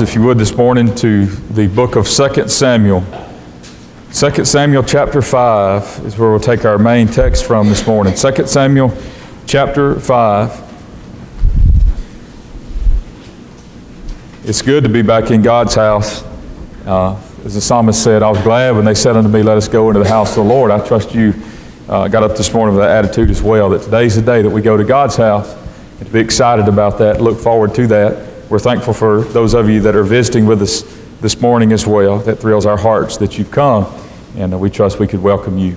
If you would, this morning to the book of 2 Samuel. 2 Samuel chapter 5 is where we'll take our main text from this morning. 2 Samuel chapter 5. It's good to be back in God's house. Uh, as the psalmist said, I was glad when they said unto me, Let us go into the house of the Lord. I trust you uh, got up this morning with that attitude as well, that today's the day that we go to God's house. And to be excited about that, look forward to that. We're thankful for those of you that are visiting with us this morning as well. That thrills our hearts that you've come, and we trust we could welcome you.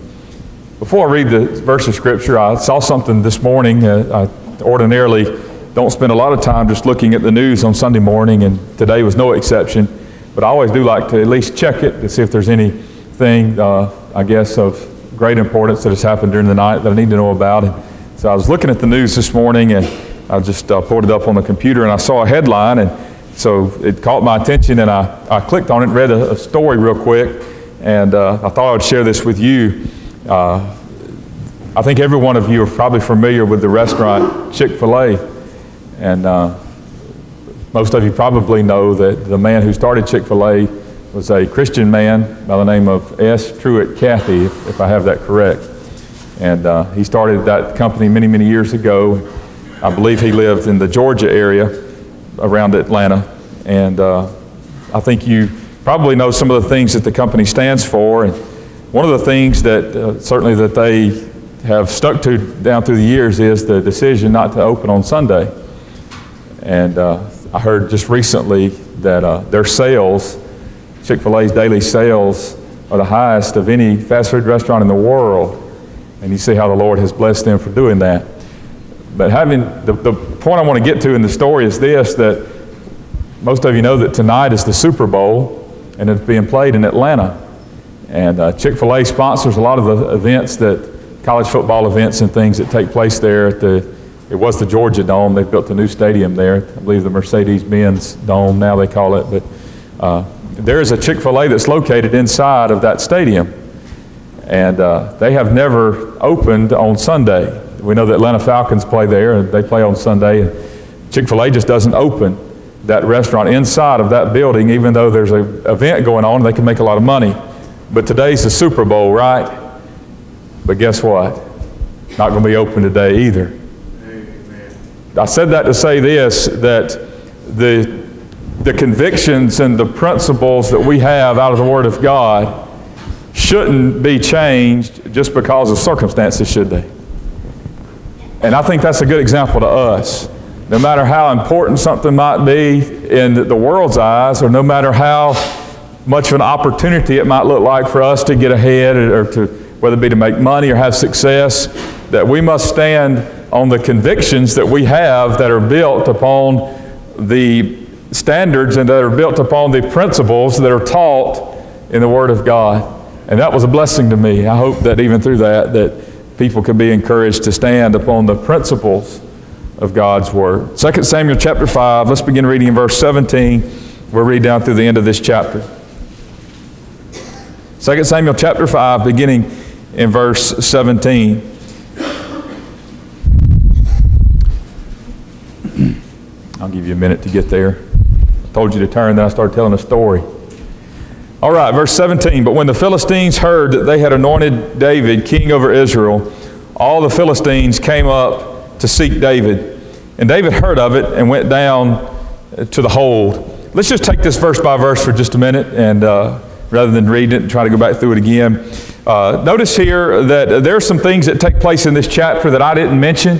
Before I read the verse of Scripture, I saw something this morning. Uh, I ordinarily don't spend a lot of time just looking at the news on Sunday morning, and today was no exception. But I always do like to at least check it to see if there's anything, uh, I guess, of great importance that has happened during the night that I need to know about. And so I was looking at the news this morning, and I just uh, pulled it up on the computer and I saw a headline, and so it caught my attention, and I, I clicked on it read a, a story real quick, and uh, I thought I would share this with you. Uh, I think every one of you are probably familiar with the restaurant Chick fil A, and uh, most of you probably know that the man who started Chick fil A was a Christian man by the name of S. Truett Cathy, if, if I have that correct. And uh, he started that company many, many years ago. I believe he lived in the Georgia area around Atlanta. And uh, I think you probably know some of the things that the company stands for. And one of the things that uh, certainly that they have stuck to down through the years is the decision not to open on Sunday. And uh, I heard just recently that uh, their sales, Chick fil A's daily sales, are the highest of any fast food restaurant in the world. And you see how the Lord has blessed them for doing that. But having the, the point I want to get to in the story is this that most of you know that tonight is the Super Bowl and it's being played in Atlanta. And uh, Chick fil A sponsors a lot of the events that college football events and things that take place there at the it was the Georgia Dome. They built a new stadium there. I believe the Mercedes-Benz Dome now they call it. But uh, there is a Chick-fil-A that's located inside of that stadium, and uh, they have never opened on Sunday. We know that Atlanta Falcons play there, and they play on Sunday. And Chick-fil-A just doesn't open that restaurant inside of that building, even though there's an event going on, and they can make a lot of money. But today's the Super Bowl, right? But guess what? Not going to be open today either. I said that to say this that the, the convictions and the principles that we have out of the Word of God shouldn't be changed just because of circumstances, should they? And I think that's a good example to us. No matter how important something might be in the world's eyes, or no matter how much of an opportunity it might look like for us to get ahead, or to whether it be to make money or have success, that we must stand on the convictions that we have that are built upon the standards and that are built upon the principles that are taught in the Word of God. And that was a blessing to me. I hope that even through that, that people can be encouraged to stand upon the principles of God's Word. 2 Samuel chapter 5, let's begin reading in verse 17. We'll read down through the end of this chapter. 2 Samuel chapter 5, beginning in verse 17. I'll give you a minute to get there. I told you to turn, then I started telling a story. All right, verse 17. But when the Philistines heard that they had anointed David king over Israel, all the Philistines came up to seek David. And David heard of it and went down to the hold. Let's just take this verse by verse for just a minute, and uh, rather than read it and try to go back through it again. Uh, notice here that there are some things that take place in this chapter that I didn't mention.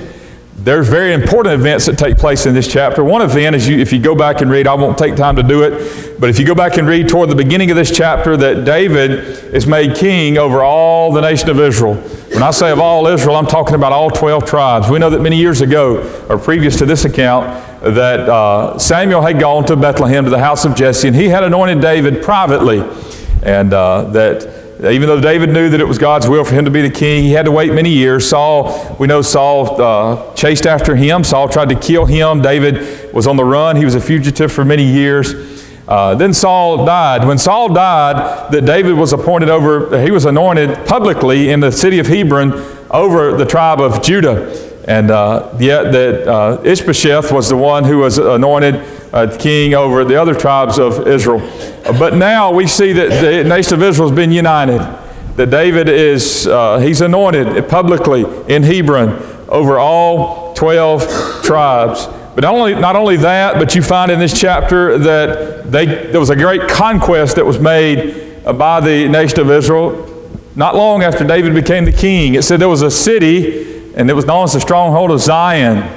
There's very important events that take place in this chapter. One event is you, if you go back and read, I won't take time to do it, but if you go back and read toward the beginning of this chapter that David is made king over all the nation of Israel. When I say of all Israel, I'm talking about all 12 tribes. We know that many years ago, or previous to this account, that uh, Samuel had gone to Bethlehem to the house of Jesse, and he had anointed David privately, and uh, that even though David knew that it was God's will for him to be the king, he had to wait many years. Saul, we know Saul uh, chased after him. Saul tried to kill him. David was on the run. He was a fugitive for many years. Uh, then Saul died. When Saul died, that David was appointed over, he was anointed publicly in the city of Hebron over the tribe of Judah. And uh, yet that uh, Ishbosheth was the one who was anointed uh, king over the other tribes of Israel. But now we see that the nation of Israel has been united. That David is, uh, he's anointed publicly in Hebron over all 12 tribes. But not only, not only that, but you find in this chapter that they, there was a great conquest that was made by the nation of Israel not long after David became the king. It said there was a city, and it was known as the stronghold of Zion.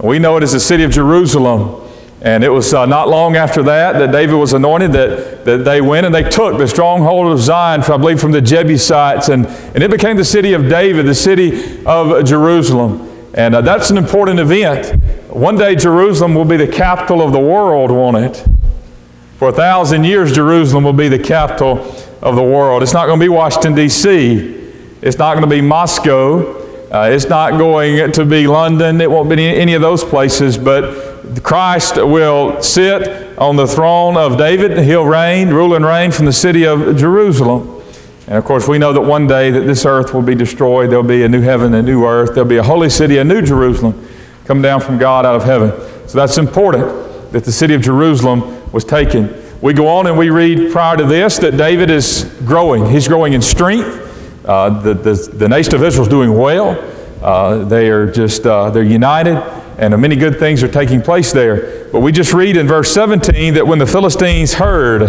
We know it as the city of Jerusalem. And it was uh, not long after that that David was anointed that, that they went and they took the stronghold of Zion, from, I believe, from the Jebusites. And, and it became the city of David, the city of Jerusalem. And uh, that's an important event. One day Jerusalem will be the capital of the world, won't it? For a thousand years, Jerusalem will be the capital of the world. It's not going to be Washington, D.C., it's not going to be Moscow. Uh, it's not going to be London. It won't be any of those places, but Christ will sit on the throne of David. He'll reign, rule and reign from the city of Jerusalem. And of course, we know that one day that this earth will be destroyed. There'll be a new heaven, a new earth. There'll be a holy city, a new Jerusalem, come down from God out of heaven. So that's important that the city of Jerusalem was taken. We go on and we read prior to this that David is growing. He's growing in strength. Uh, the, the, the, nation of Israel is doing well. Uh, they are just, uh, they're united, and many good things are taking place there. But we just read in verse 17 that when the Philistines heard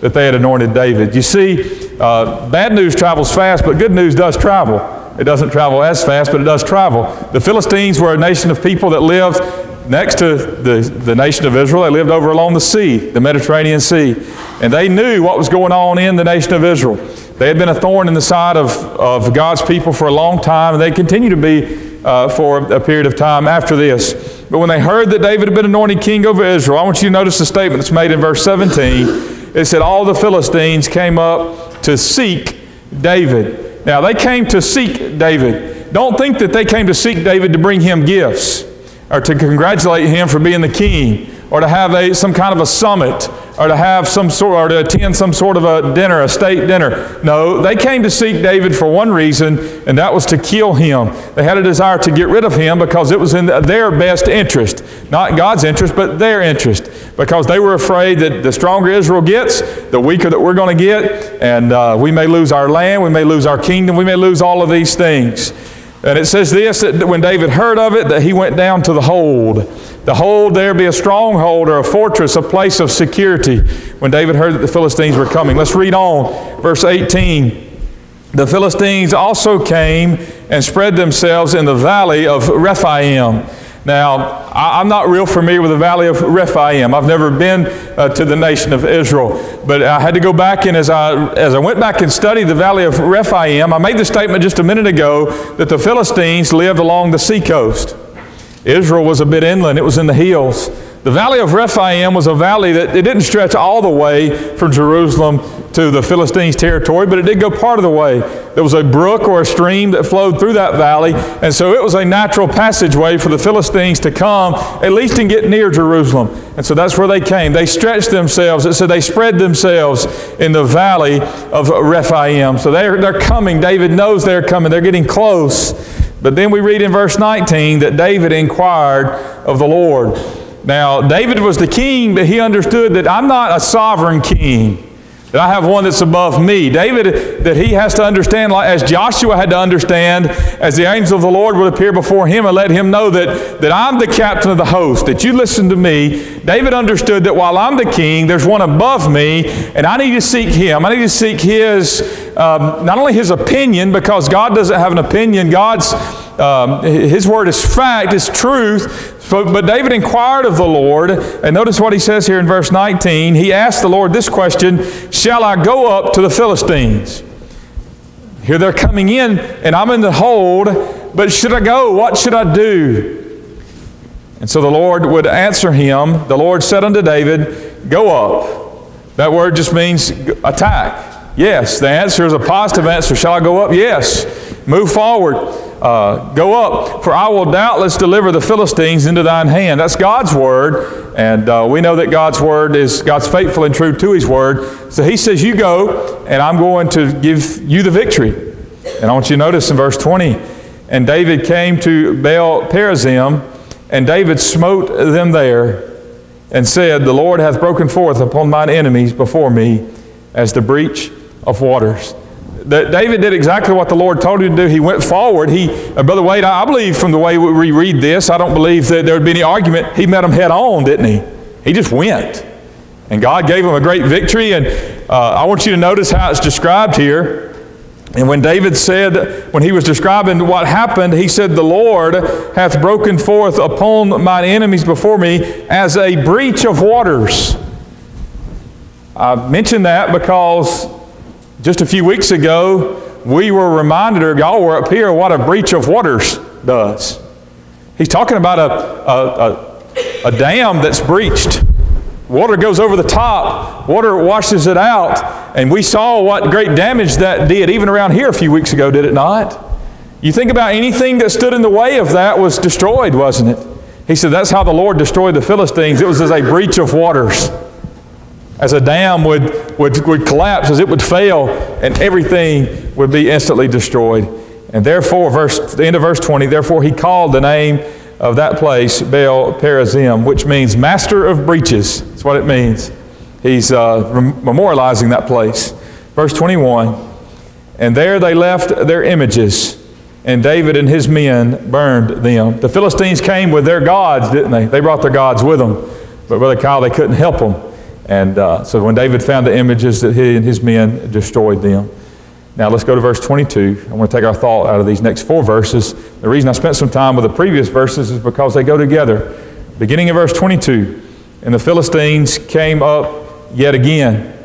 that they had anointed David, you see, uh, bad news travels fast, but good news does travel. It doesn't travel as fast, but it does travel. The Philistines were a nation of people that lived next to the, the nation of Israel. They lived over along the sea, the Mediterranean Sea. And they knew what was going on in the nation of Israel. They had been a thorn in the side of, of God's people for a long time, and they continue to be uh, for a period of time after this. But when they heard that David had been anointed king over Israel, I want you to notice the statement that's made in verse 17. It said, All the Philistines came up to seek David. Now, they came to seek David. Don't think that they came to seek David to bring him gifts or to congratulate him for being the king, or to have a, some kind of a summit, or to have some sort, or to attend some sort of a dinner, a state dinner. No, they came to seek David for one reason, and that was to kill him. They had a desire to get rid of him because it was in their best interest, not God's interest, but their interest, because they were afraid that the stronger Israel gets, the weaker that we're going to get, and uh, we may lose our land, we may lose our kingdom, we may lose all of these things. And it says this that when David heard of it, that he went down to the hold. The hold there be a stronghold or a fortress, a place of security. When David heard that the Philistines were coming. Let's read on. Verse 18. The Philistines also came and spread themselves in the valley of Rephaim. Now, I'm not real familiar with the Valley of Rephaim. I've never been uh, to the nation of Israel. But I had to go back and as I, as I went back and studied the Valley of Rephaim, I made the statement just a minute ago that the Philistines lived along the seacoast. Israel was a bit inland, it was in the hills. The valley of Rephaim was a valley that it didn't stretch all the way from Jerusalem to the Philistines' territory, but it did go part of the way. There was a brook or a stream that flowed through that valley, and so it was a natural passageway for the Philistines to come, at least and get near Jerusalem. And so that's where they came. They stretched themselves. It said they spread themselves in the valley of Rephaim. So they're, they're coming. David knows they're coming. They're getting close. But then we read in verse 19 that David inquired of the Lord. Now, David was the king, but he understood that I'm not a sovereign king. That I have one that's above me. David, that he has to understand, like as Joshua had to understand, as the angel of the Lord would appear before him and let him know that, that I'm the captain of the host, that you listen to me. David understood that while I'm the king, there's one above me, and I need to seek him. I need to seek his, um, not only his opinion, because God doesn't have an opinion, God's um, his word is fact, it's truth. But David inquired of the Lord, and notice what he says here in verse 19. He asked the Lord this question Shall I go up to the Philistines? Here they're coming in, and I'm in the hold, but should I go? What should I do? And so the Lord would answer him. The Lord said unto David, Go up. That word just means attack. Yes. The answer is a positive answer. Shall I go up? Yes. Move forward uh, Go up, for I will doubtless deliver the Philistines into thine hand. That's God's word, and uh, we know that God's word is God's faithful and true to his word. So he says, You go, and I'm going to give you the victory. And I want you to notice in verse 20, and David came to Baal Perazim, and David smote them there. and said, The Lord hath broken forth upon mine enemies before me as the breach of waters. That David did exactly what the Lord told him to do. He went forward. He, uh, Brother Wade, I believe from the way we read this, I don't believe that there would be any argument. He met him head on, didn't he? He just went. And God gave him a great victory. And uh, I want you to notice how it's described here. And when David said, when he was describing what happened, he said, The Lord hath broken forth upon mine enemies before me as a breach of waters. I mention that because just a few weeks ago, we were reminded, or y'all were up here, what a breach of waters does. He's talking about a, a, a, a dam that's breached. Water goes over the top, water washes it out, and we saw what great damage that did, even around here a few weeks ago, did it not? You think about anything that stood in the way of that was destroyed, wasn't it? He said that's how the Lord destroyed the Philistines. It was as a breach of waters. As a dam would, would, would collapse, as it would fail, and everything would be instantly destroyed. And therefore, verse, the end of verse 20, therefore he called the name of that place, Baal Perazim, which means master of breaches. That's what it means. He's uh, memorializing that place. Verse 21 And there they left their images, and David and his men burned them. The Philistines came with their gods, didn't they? They brought their gods with them. But Brother Kyle, they couldn't help them. And uh, so when David found the images, that he and his men destroyed them. Now let's go to verse 22. I want to take our thought out of these next four verses. The reason I spent some time with the previous verses is because they go together. Beginning in verse 22, and the Philistines came up yet again.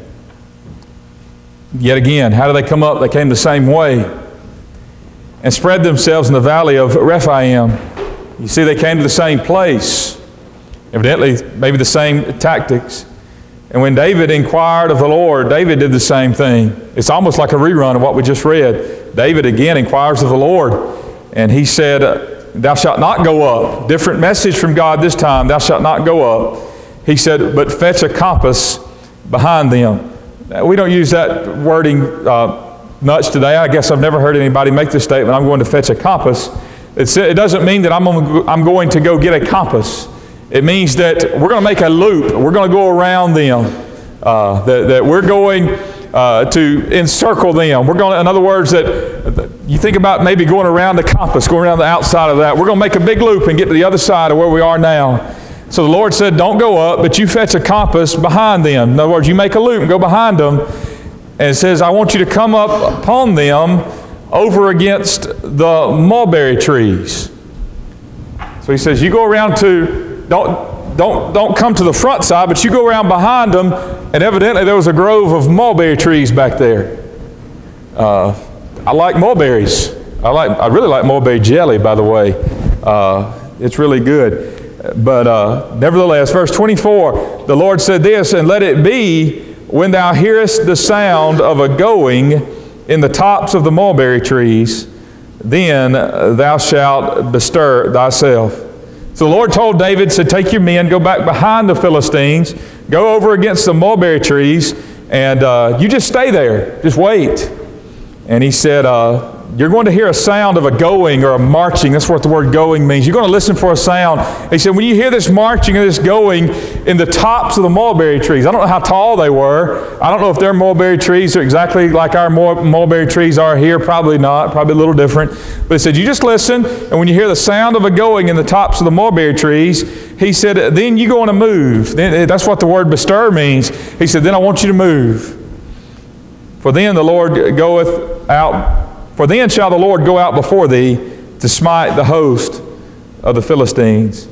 Yet again. How did they come up? They came the same way and spread themselves in the valley of Rephaim. You see, they came to the same place. Evidently, maybe the same tactics. And when David inquired of the Lord, David did the same thing. It's almost like a rerun of what we just read. David again inquires of the Lord, and he said, Thou shalt not go up. Different message from God this time. Thou shalt not go up. He said, But fetch a compass behind them. Now, we don't use that wording uh, much today. I guess I've never heard anybody make this statement I'm going to fetch a compass. It's, it doesn't mean that I'm, I'm going to go get a compass. It means that we're going to make a loop. We're going to go around them. Uh, that, that, we're going uh, to encircle them. We're going, to, in other words, that you think about maybe going around the compass, going around the outside of that. We're going to make a big loop and get to the other side of where we are now. So the Lord said, Don't go up, but you fetch a compass behind them. In other words, you make a loop and go behind them. And it says, I want you to come up upon them over against the mulberry trees. So he says, You go around to don't, don't, don't come to the front side, but you go around behind them, and evidently there was a grove of mulberry trees back there. Uh, I like mulberries. I, like, I really like mulberry jelly, by the way. Uh, it's really good. But uh, nevertheless, verse 24, the Lord said this, And let it be when thou hearest the sound of a going in the tops of the mulberry trees, then thou shalt bestir thyself. So the Lord told David, said, Take your men, go back behind the Philistines, go over against the mulberry trees, and uh, you just stay there. Just wait. And he said, uh, you're going to hear a sound of a going or a marching. That's what the word going means. You're going to listen for a sound. He said, when you hear this marching and this going in the tops of the mulberry trees, I don't know how tall they were. I don't know if their mulberry trees are exactly like our mulberry trees are here. Probably not. Probably a little different. But he said, you just listen, and when you hear the sound of a going in the tops of the mulberry trees, he said, then you're going to move. Then, eh, That's what the word bestir means. He said, then I want you to move. For then the Lord goeth out for then shall the Lord go out before thee to smite the host of the Philistines.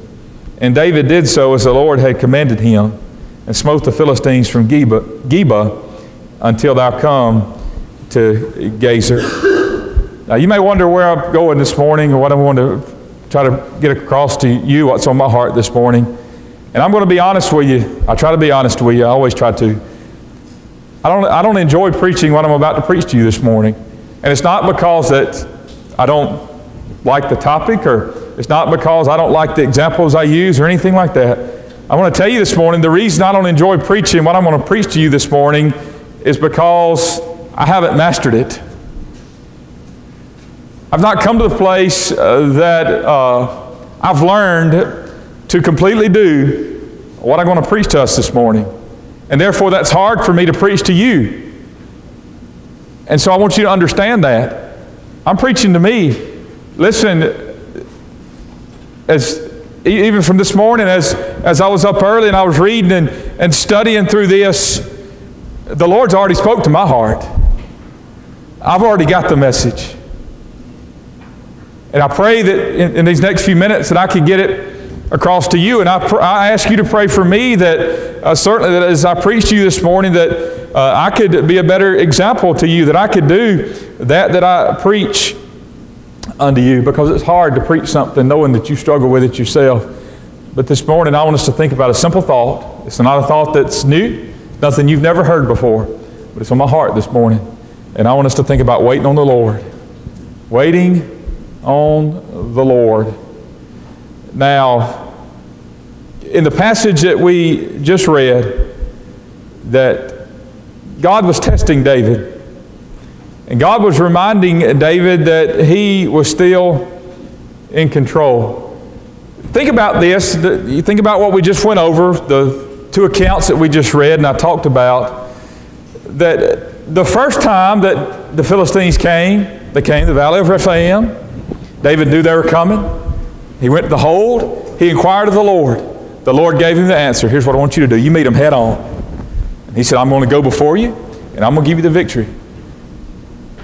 And David did so as the Lord had commanded him, and smote the Philistines from Geba, Geba until thou come to Gezer. Now you may wonder where I'm going this morning or what I want to try to get across to you, what's on my heart this morning. And I'm going to be honest with you. I try to be honest with you. I always try to. I don't, I don't enjoy preaching what I'm about to preach to you this morning. And it's not because that I don't like the topic or it's not because I don't like the examples I use or anything like that. I want to tell you this morning the reason I don't enjoy preaching what I'm going to preach to you this morning is because I haven't mastered it. I've not come to the place uh, that uh, I've learned to completely do what I'm going to preach to us this morning. And therefore, that's hard for me to preach to you. And so I want you to understand that. I'm preaching to me. Listen, as even from this morning, as, as I was up early and I was reading and, and studying through this, the Lord's already spoke to my heart. I've already got the message. And I pray that in, in, these next few minutes that I can get it across to you. And I, pr- I ask you to pray for me that uh, certainly that as I preach to you this morning that uh, I could be a better example to you, that I could do that that I preach unto you because it's hard to preach something knowing that you struggle with it yourself. But this morning I want us to think about a simple thought. It's not a thought that's new, nothing you've never heard before, but it's on my heart this morning. And I want us to think about waiting on the Lord. Waiting on the Lord. Now, in the passage that we just read, that God was testing David. And God was reminding David that he was still in control. Think about this. You think about what we just went over, the two accounts that we just read and I talked about. That the first time that the Philistines came, they came to the valley of Rephaim. David knew they were coming. He went to the hold. He inquired of the Lord. The Lord gave him the answer. Here's what I want you to do. You meet him head on. And he said, I'm going to go before you, and I'm going to give you the victory.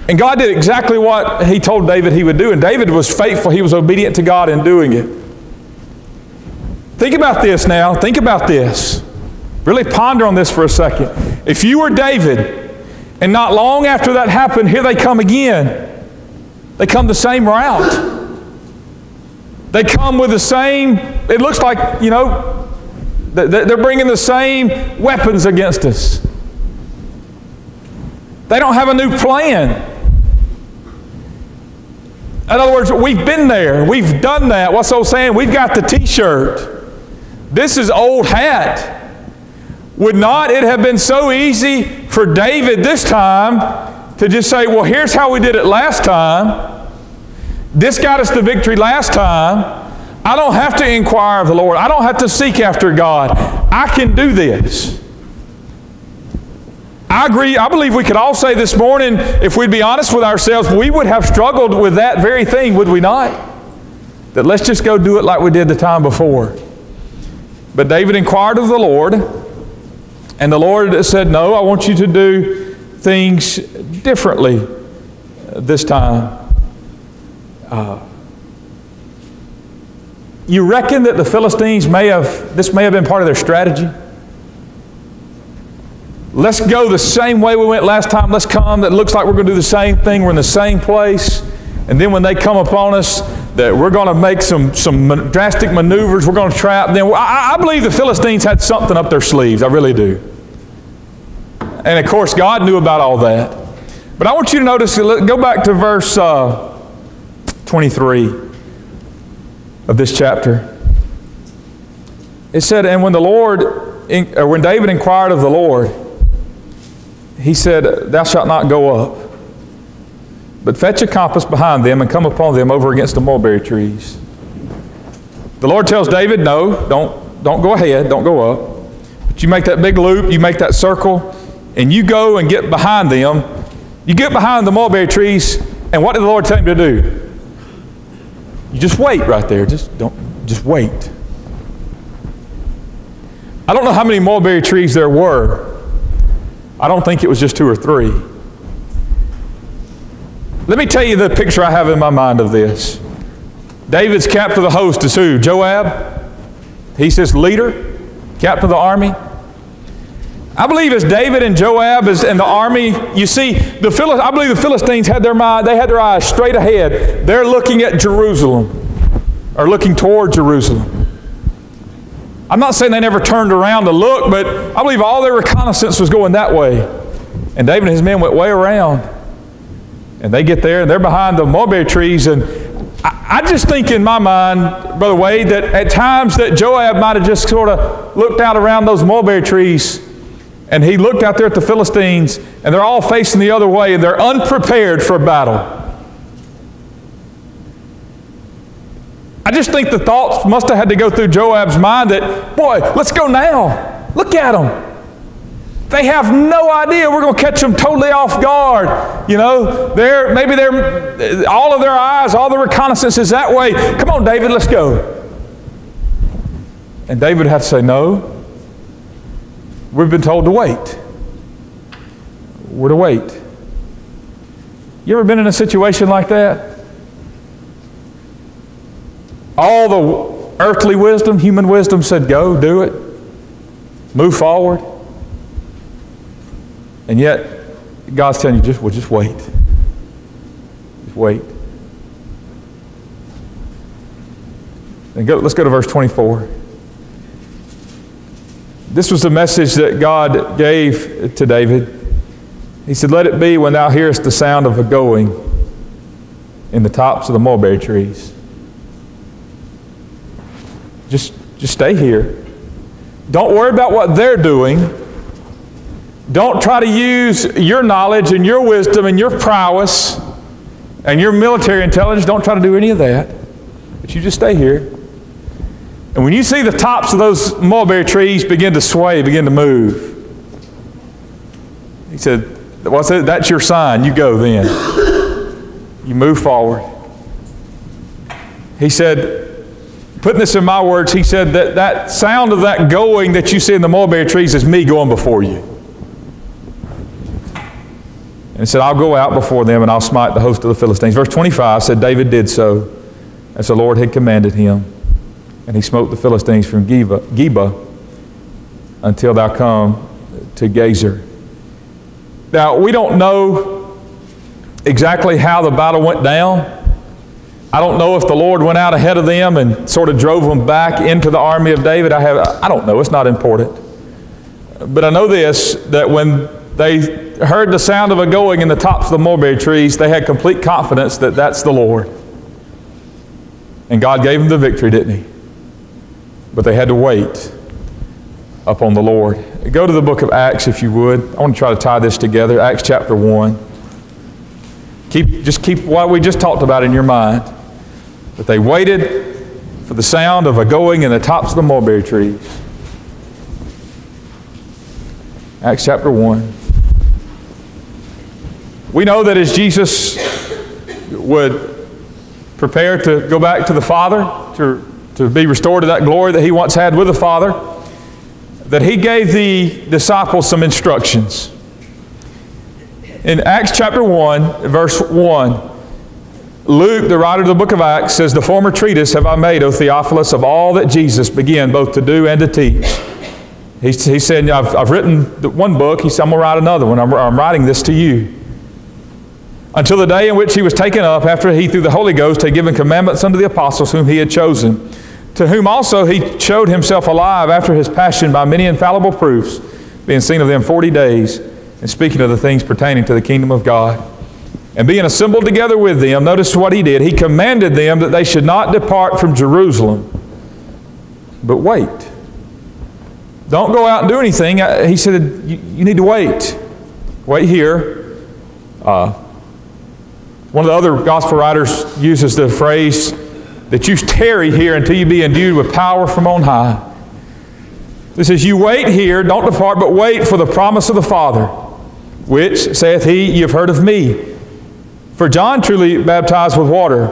And God did exactly what he told David he would do. And David was faithful. He was obedient to God in doing it. Think about this now. Think about this. Really ponder on this for a second. If you were David, and not long after that happened, here they come again. They come the same route. They come with the same, it looks like, you know, they're bringing the same weapons against us. They don't have a new plan. In other words, we've been there. We've done that. What's old saying? We've got the t-shirt. This is old hat. Would not it have been so easy for David this time to just say, well, here's how we did it last time. This got us the victory last time. I don't have to inquire of the Lord. I don't have to seek after God. I can do this. I agree. I believe we could all say this morning, if we'd be honest with ourselves, we would have struggled with that very thing, would we not? That let's just go do it like we did the time before. But David inquired of the Lord, and the Lord said, No, I want you to do things differently this time. Uh, you reckon that the Philistines may have, this may have been part of their strategy? Let's go the same way we went last time. Let's come. That looks like we're going to do the same thing. We're in the same place. And then when they come upon us, that we're going to make some, some drastic maneuvers. We're going to trap them. I, I believe the Philistines had something up their sleeves. I really do. And of course, God knew about all that. But I want you to notice, go back to verse uh, 23 of this chapter. It said, And when the Lord, or when David inquired of the Lord, he said, Thou shalt not go up, but fetch a compass behind them and come upon them over against the mulberry trees. The Lord tells David, No, don't, don't go ahead, don't go up. But you make that big loop, you make that circle, and you go and get behind them, you get behind the mulberry trees, and what did the Lord tell him to do? You just wait right there. Just don't just wait. I don't know how many mulberry trees there were. I don't think it was just two or three. Let me tell you the picture I have in my mind of this. David's captain of the host is who? Joab. He's his leader, captain of the army. I believe as David and Joab is, and the army, you see, the Philist, I believe the Philistines had their mind, they had their eyes straight ahead. They're looking at Jerusalem, or looking toward Jerusalem. I'm not saying they never turned around to look, but I believe all their reconnaissance was going that way. And David and his men went way around. And they get there, and they're behind the mulberry trees. And I, I just think in my mind, Brother Wade, that at times that Joab might have just sort of looked out around those mulberry trees and he looked out there at the Philistines, and they're all facing the other way, and they're unprepared for battle. I just think the thoughts must have had to go through Joab's mind that, boy, let's go now. Look at them. They have no idea we're going to catch them totally off guard. You know, they're, maybe they're, all of their eyes, all the reconnaissance is that way. Come on, David, let's go. And David had to say, no. We've been told to wait. We're to wait. You ever been in a situation like that? All the earthly wisdom, human wisdom said, go, do it, move forward. And yet, God's telling you, just, well, just wait. Just wait. And go, let's go to verse 24. This was the message that God gave to David. He said, Let it be when thou hearest the sound of a going in the tops of the mulberry trees. Just, just stay here. Don't worry about what they're doing. Don't try to use your knowledge and your wisdom and your prowess and your military intelligence. Don't try to do any of that. But you just stay here. And when you see the tops of those mulberry trees begin to sway, begin to move, he said, What's that? That's your sign. You go then. You move forward. He said, putting this in my words, he said that that sound of that going that you see in the mulberry trees is me going before you. And he said, I'll go out before them and I'll smite the host of the Philistines. Verse 25 said, David did so as the Lord had commanded him. And he smote the Philistines from Geba, until thou come to Gazer. Now, we don't know exactly how the battle went down. I don't know if the Lord went out ahead of them and sort of drove them back into the army of David. I, have, I don't know. It's not important. But I know this that when they heard the sound of a going in the tops of the mulberry trees, they had complete confidence that that's the Lord. And God gave them the victory, didn't He? But they had to wait upon the Lord. Go to the book of Acts, if you would. I want to try to tie this together. Acts chapter 1. Keep, just keep what we just talked about in your mind. But they waited for the sound of a going in the tops of the mulberry trees. Acts chapter 1. We know that as Jesus would prepare to go back to the Father, to, to be restored to that glory that he once had with the Father, that he gave the disciples some instructions. In Acts chapter 1, verse 1, Luke, the writer of the book of Acts, says, The former treatise have I made, O Theophilus, of all that Jesus began both to do and to teach. He, he said, I've, I've written one book. He said, I'm going to write another one. I'm, I'm writing this to you until the day in which he was taken up after he through the Holy Ghost had given commandments unto the apostles whom he had chosen, to whom also he showed himself alive after his passion by many infallible proofs, being seen of them forty days, and speaking of the things pertaining to the kingdom of God. And being assembled together with them, notice what he did. He commanded them that they should not depart from Jerusalem, but wait. Don't go out and do anything. Uh, he said, you need to wait. Wait here. Uh, one of the other gospel writers uses the phrase that you tarry here until you be endued with power from on high. This says, You wait here, don't depart, but wait for the promise of the Father, which, saith he, ye have heard of me. For John truly baptized with water,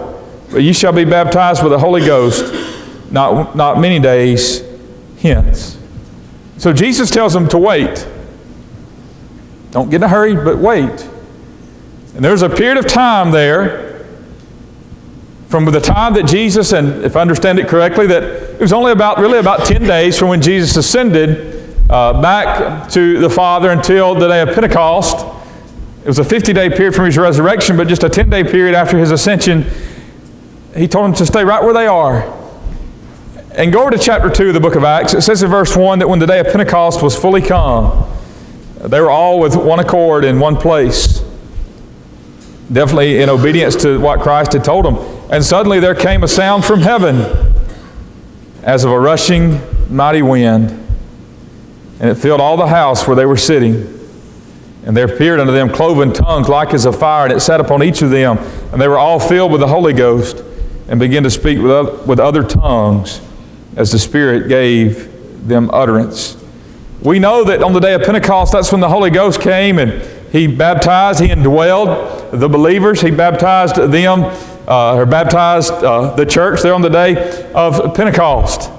but ye shall be baptized with the Holy Ghost not, not many days hence. So Jesus tells them to wait. Don't get in a hurry, but wait. And there's a period of time there from the time that Jesus, and if I understand it correctly, that it was only about, really about 10 days from when Jesus ascended uh, back to the Father until the day of Pentecost. It was a 50 day period from his resurrection, but just a 10 day period after his ascension. He told them to stay right where they are. And go over to chapter 2 of the book of Acts. It says in verse 1 that when the day of Pentecost was fully come, they were all with one accord in one place. Definitely in obedience to what Christ had told them. And suddenly there came a sound from heaven as of a rushing mighty wind. And it filled all the house where they were sitting. And there appeared unto them cloven tongues like as of fire, and it sat upon each of them. And they were all filled with the Holy Ghost, and began to speak with, with other tongues as the Spirit gave them utterance. We know that on the day of Pentecost, that's when the Holy Ghost came and He baptized, He indwelled the believers, He baptized them, uh, or baptized uh, the church there on the day of Pentecost.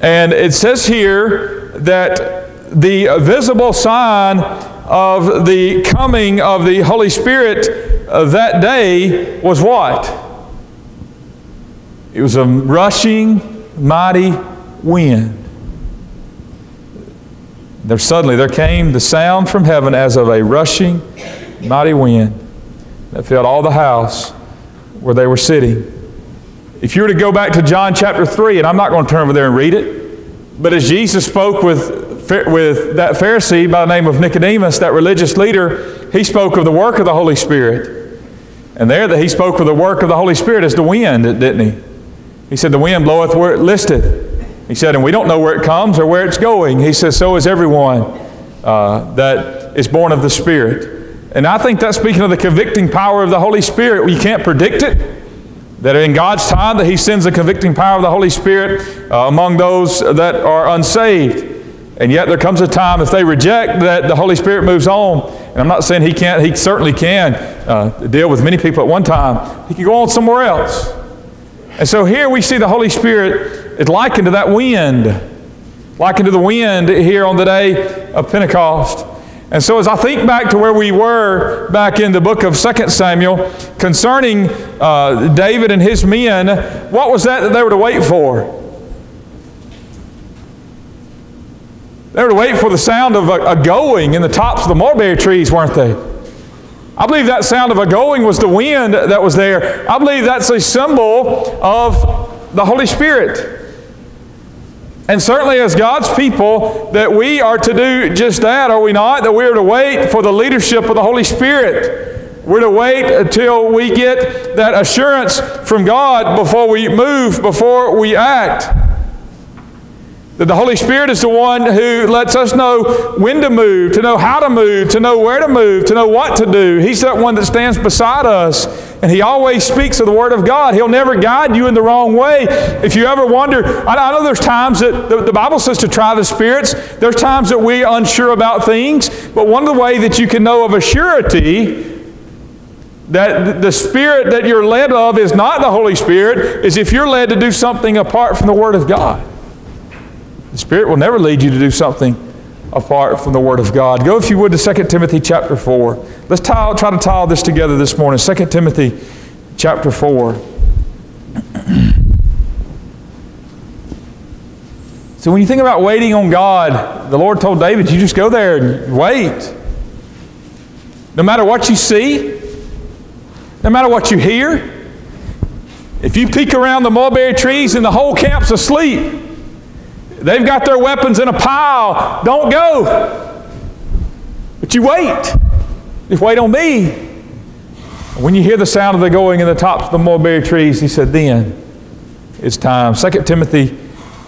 And it says here that the visible sign of the coming of the Holy Spirit uh, that day was what? It was a rushing, mighty wind. There suddenly there came the sound from heaven as of a rushing, mighty wind that filled all the house where they were sitting. If you were to go back to John chapter 3, and I'm not going to turn over there and read it, but as Jesus spoke with, with that Pharisee by the name of Nicodemus, that religious leader, he spoke of the work of the Holy Spirit. And there that he spoke of the work of the Holy Spirit as the wind, didn't he? He said, The wind bloweth where it listeth. He said, And we don't know where it comes or where it's going. He says, So is everyone uh, that is born of the Spirit. And I think that's speaking of the convicting power of the Holy Spirit. You can't predict it. That in God's time that He sends the convicting power of the Holy Spirit uh, among those that are unsaved. And yet there comes a time if they reject that the Holy Spirit moves on. And I'm not saying He can't, He certainly can uh, deal with many people at one time. He can go on somewhere else. And so here we see the Holy Spirit is likened to that wind, likened to the wind here on the day of Pentecost. And so, as I think back to where we were back in the book of 2 Samuel concerning uh, David and his men, what was that that they were to wait for? They were to wait for the sound of a, a going in the tops of the mulberry trees, weren't they? I believe that sound of a going was the wind that was there. I believe that's a symbol of the Holy Spirit. And certainly, as God's people, that we are to do just that, are we not? That we are to wait for the leadership of the Holy Spirit. We're to wait until we get that assurance from God before we move, before we act. That the Holy Spirit is the one who lets us know when to move, to know how to move, to know where to move, to know what to do. He's that one that stands beside us, and He always speaks of the Word of God. He'll never guide you in the wrong way. If you ever wonder, I know there's times that the, the Bible says to try the spirits, there's times that we're unsure about things, but one of the ways that you can know of a surety that the spirit that you're led of is not the Holy Spirit is if you're led to do something apart from the Word of God. The Spirit will never lead you to do something apart from the Word of God. Go, if you would, to 2 Timothy chapter 4. Let's tie, try to tie this together this morning. 2 Timothy chapter 4. so when you think about waiting on God, the Lord told David, you just go there and wait. No matter what you see, no matter what you hear, if you peek around the mulberry trees and the whole camp's asleep, They've got their weapons in a pile. Don't go. But you wait. Just wait on me. When you hear the sound of the going in the tops of the mulberry trees, he said, then it's time. 2 Timothy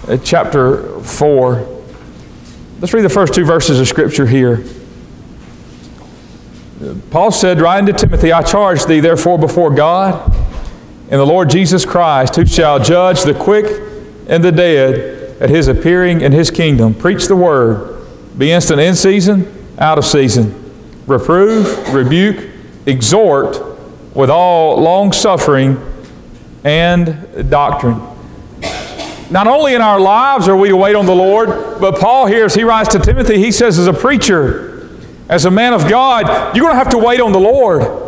uh, chapter 4. Let's read the first two verses of Scripture here. Paul said, Writing to Timothy, I charge thee therefore before God and the Lord Jesus Christ, who shall judge the quick and the dead at his appearing in his kingdom. Preach the word. Be instant in season, out of season. Reprove, rebuke, exhort with all long suffering and doctrine. Not only in our lives are we to wait on the Lord, but Paul here, as he writes to Timothy, he says, as a preacher, as a man of God, you're going to have to wait on the Lord.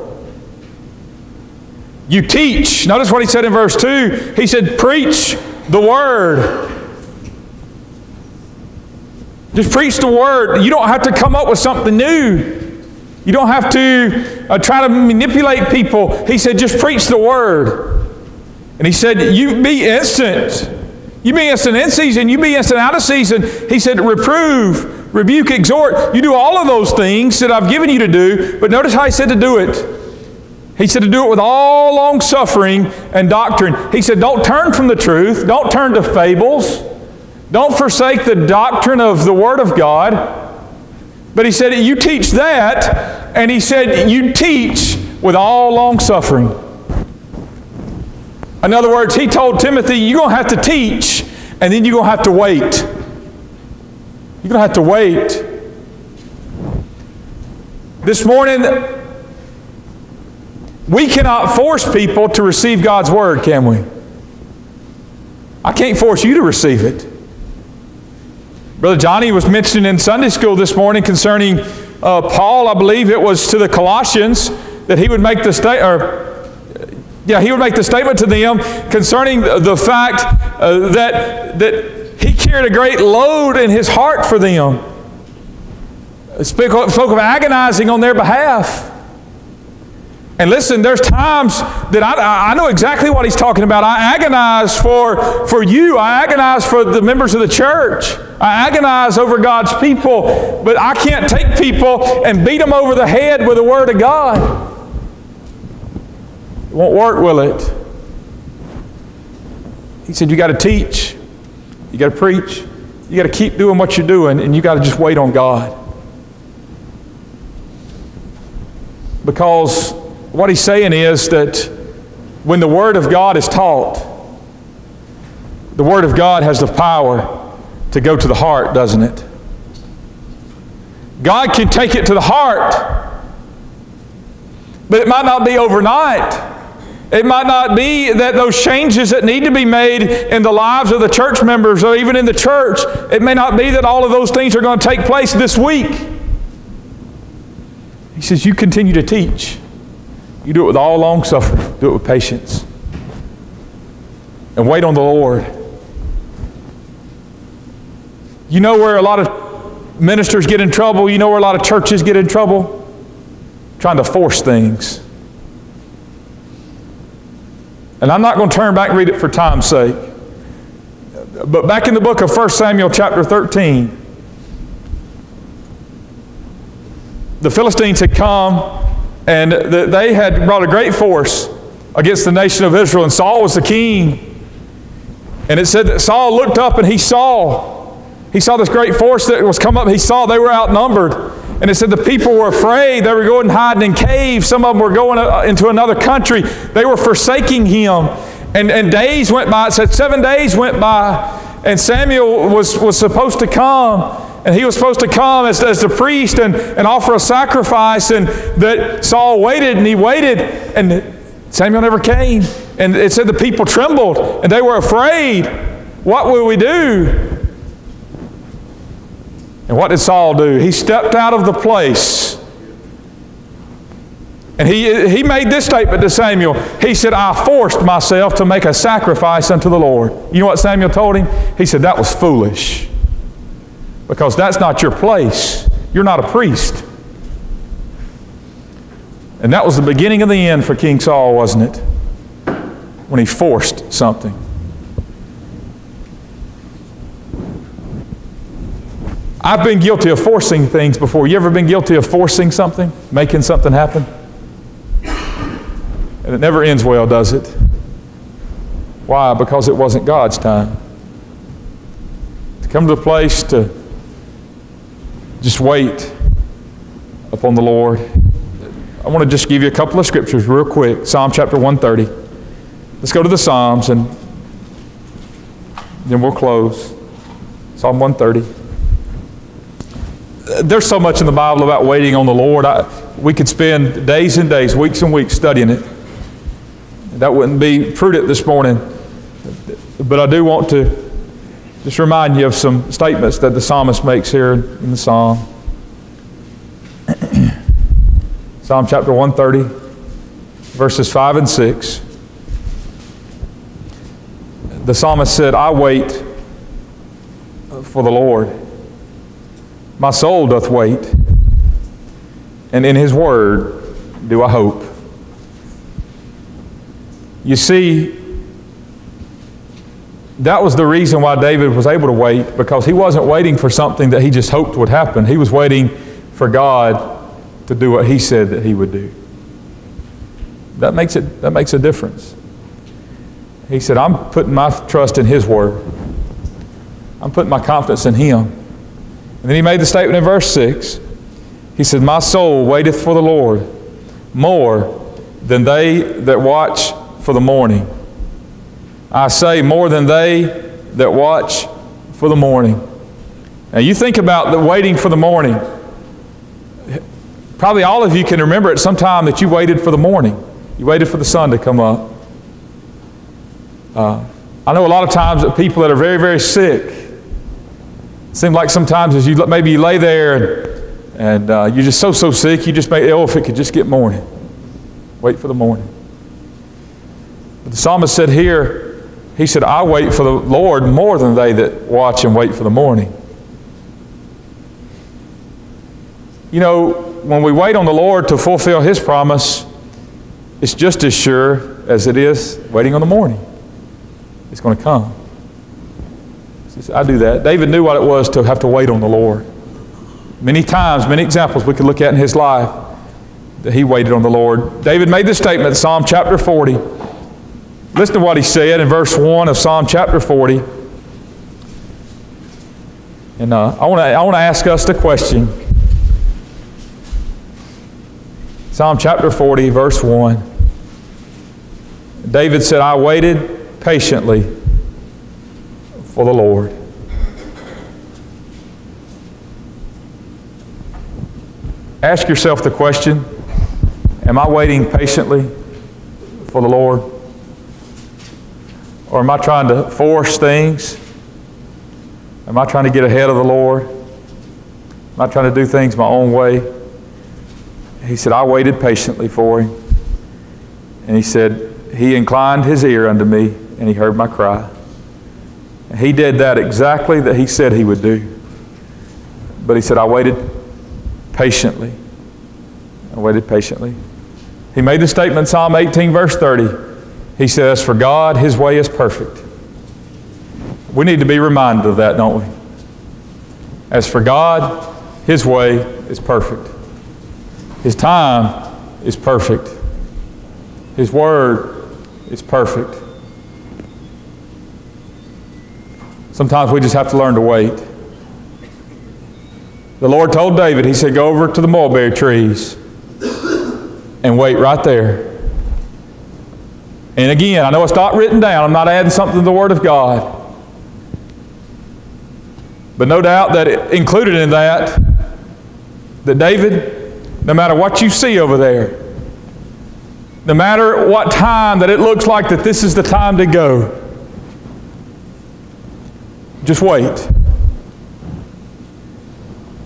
You teach. Notice what he said in verse 2. He said, Preach the word. Just preach the word. You don't have to come up with something new. You don't have to uh, try to manipulate people. He said, just preach the word. And he said, you be instant. You be instant in season. You be instant out of season. He said, reprove, rebuke, exhort. You do all of those things that I've given you to do. But notice how he said to do it. He said to do it with all long suffering and doctrine. He said, don't turn from the truth. Don't turn to fables. Don't forsake the doctrine of the Word of God. But he said, You teach that, and he said, You teach with all long suffering. In other words, he told Timothy, you're going to have to teach, and then you're going to have to wait. You're going to have to wait. This morning, we cannot force people to receive God's Word, can we? I can't force you to receive it. Brother Johnny was mentioning in Sunday school this morning concerning uh, Paul, I believe it was to the Colossians, that he would make the statement, yeah, he would make the statement to them concerning the fact uh, that, that he carried a great load in his heart for them. Spoke, spoke of agonizing on their behalf. And listen, there's times that I, I know exactly what he's talking about. I agonize for, for you. I agonize for the members of the church. I agonize over God's people. But I can't take people and beat them over the head with the Word of God. It won't work, will it? He said, You got to teach, you got to preach, you got to keep doing what you're doing, and you got to just wait on God. Because what he's saying is that when the Word of God is taught, the Word of God has the power to go to the heart, doesn't it? God can take it to the heart, but it might not be overnight. It might not be that those changes that need to be made in the lives of the church members or even in the church, it may not be that all of those things are going to take place this week. He says, You continue to teach. You do it with all long suffering, do it with patience. And wait on the Lord. You know where a lot of ministers get in trouble? You know where a lot of churches get in trouble? Trying to force things. And I'm not going to turn back and read it for time's sake. But back in the book of 1 Samuel, chapter 13, the Philistines had come and they had brought a great force against the nation of Israel, and Saul was the king. And it said that Saul looked up and he saw, he saw this great force that was come up. He saw they were outnumbered. And it said the people were afraid. They were going hiding in caves. Some of them were going uh, into another country. They were forsaking him. And, and days went by. It said seven days went by. And Samuel was, was supposed to come. And he was supposed to come as, as the priest and, and offer a sacrifice. And that Saul waited and he waited. And Samuel never came. And it said the people trembled and they were afraid. What will we do? And what did Saul do? He stepped out of the place. And he, he made this statement to Samuel. He said, I forced myself to make a sacrifice unto the Lord. You know what Samuel told him? He said, That was foolish because that's not your place. You're not a priest. And that was the beginning of the end for King Saul, wasn't it? When he forced something. I've been guilty of forcing things before. You ever been guilty of forcing something, making something happen? And it never ends well, does it? Why? Because it wasn't God's time. To come to the place to just wait upon the Lord. I want to just give you a couple of scriptures real quick. Psalm chapter 130. Let's go to the Psalms and then we'll close. Psalm 130. There's so much in the Bible about waiting on the Lord. I, we could spend days and days, weeks and weeks studying it. That wouldn't be prudent this morning. But I do want to just remind you of some statements that the psalmist makes here in the psalm. psalm chapter 130, verses 5 and 6. The psalmist said, I wait for the Lord. My soul doth wait, and in his word do I hope. You see, that was the reason why David was able to wait because he wasn't waiting for something that he just hoped would happen. He was waiting for God to do what he said that he would do. That makes, it, that makes a difference. He said, I'm putting my trust in his word. I'm putting my confidence in him. And then he made the statement in verse 6. He said, My soul waiteth for the Lord more than they that watch for the morning. I say, more than they that watch for the morning. Now, you think about the waiting for the morning. Probably all of you can remember at some time that you waited for the morning. You waited for the sun to come up. Uh, I know a lot of times that people that are very, very sick, it seems like sometimes as you maybe you lay there and, and uh, you're just so, so sick, you just make, oh, if it could just get morning. Wait for the morning. But the psalmist said here, he said, I wait for the Lord more than they that watch and wait for the morning. You know, when we wait on the Lord to fulfill His promise, it's just as sure as it is waiting on the morning. It's going to come. I do that. David knew what it was to have to wait on the Lord. Many times, many examples we could look at in his life that he waited on the Lord. David made this statement, Psalm chapter 40. Listen to what he said in verse 1 of Psalm chapter 40. And uh, I want to I wanna ask us the question. Psalm chapter 40, verse 1. David said, I waited patiently for the Lord. Ask yourself the question Am I waiting patiently for the Lord? Or am I trying to force things? Am I trying to get ahead of the Lord? Am I trying to do things my own way? he said, I waited patiently for him. And he said, He inclined his ear unto me, and he heard my cry. And he did that exactly that he said he would do. But he said, I waited patiently. I waited patiently. He made the statement, Psalm 18, verse 30. He says, For God, his way is perfect. We need to be reminded of that, don't we? As for God, his way is perfect. His time is perfect. His word is perfect. Sometimes we just have to learn to wait. The Lord told David, He said, Go over to the mulberry trees and wait right there. And again, I know it's not written down. I'm not adding something to the Word of God. But no doubt that it, included in that, that David no matter what you see over there, no matter what time that it looks like that this is the time to go, just wait.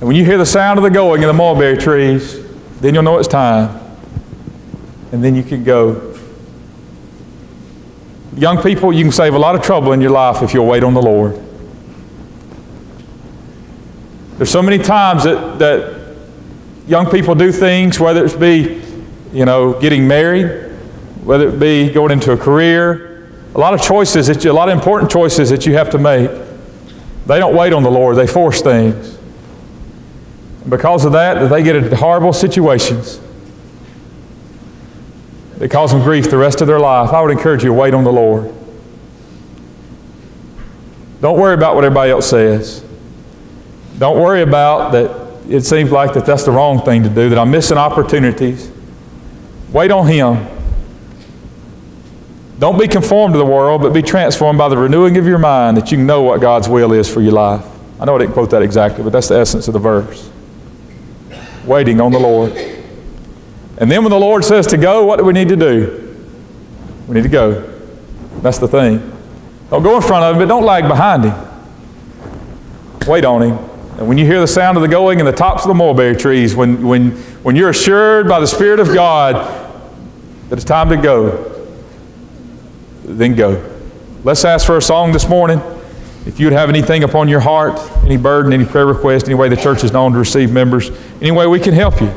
And when you hear the sound of the going in the mulberry trees, then you'll know it's time. And then you can go. Young people, you can save a lot of trouble in your life if you'll wait on the Lord. There's so many times that, that young people do things, whether it be, you know, getting married, whether it be going into a career, a lot of choices, that you, a lot of important choices that you have to make. They don't wait on the Lord, they force things. And because of that, they get into horrible situations. They cause them grief the rest of their life. I would encourage you to wait on the Lord. Don't worry about what everybody else says. Don't worry about that it seems like that that's the wrong thing to do, that I'm missing opportunities. Wait on Him. Don't be conformed to the world, but be transformed by the renewing of your mind that you know what God's will is for your life. I know I didn't quote that exactly, but that's the essence of the verse. Waiting on the Lord. And then when the Lord says to go, what do we need to do? We need to go. That's the thing. Don't go in front of him, but don't lag behind him. Wait on him. And when you hear the sound of the going in the tops of the mulberry trees, when, when, when you're assured by the Spirit of God that it's time to go, then go. Let's ask for a song this morning. If you'd have anything upon your heart, any burden, any prayer request, any way the church is known to receive members, any way we can help you.